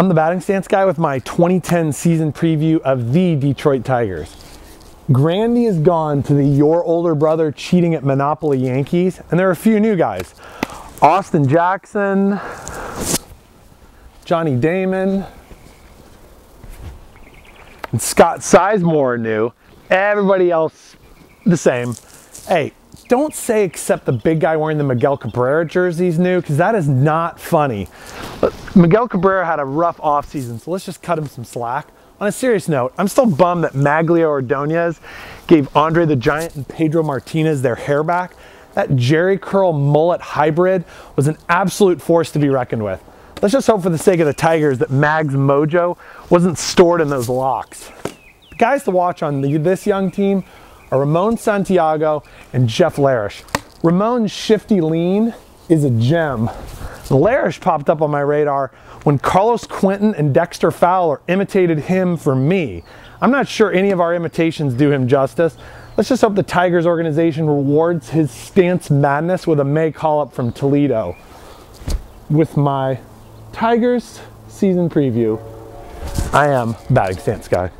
I'm the batting stance guy with my 2010 season preview of the Detroit Tigers. Grandy is gone to the your older brother cheating at Monopoly Yankees, and there are a few new guys. Austin Jackson, Johnny Damon, and Scott Sizemore new. Everybody else the same. Hey, don't say except the big guy wearing the Miguel Cabrera jerseys new, because that is not funny. But Miguel Cabrera had a rough offseason, so let's just cut him some slack. On a serious note, I'm still bummed that Magglio Ordonez gave Andre the Giant and Pedro Martinez their hair back. That Jerry curl mullet hybrid was an absolute force to be reckoned with. Let's just hope for the sake of the Tigers that Mag's mojo wasn't stored in those locks. The guys to watch on the, this young team are Ramon Santiago and Jeff Larish. Ramon's shifty lean is a gem. Larish popped up on my radar when Carlos Quentin and Dexter Fowler imitated him for me. I'm not sure any of our imitations do him justice. Let's just hope the Tigers organization rewards his stance madness with a May call up from Toledo. With my Tigers season preview, I am batting stance guy.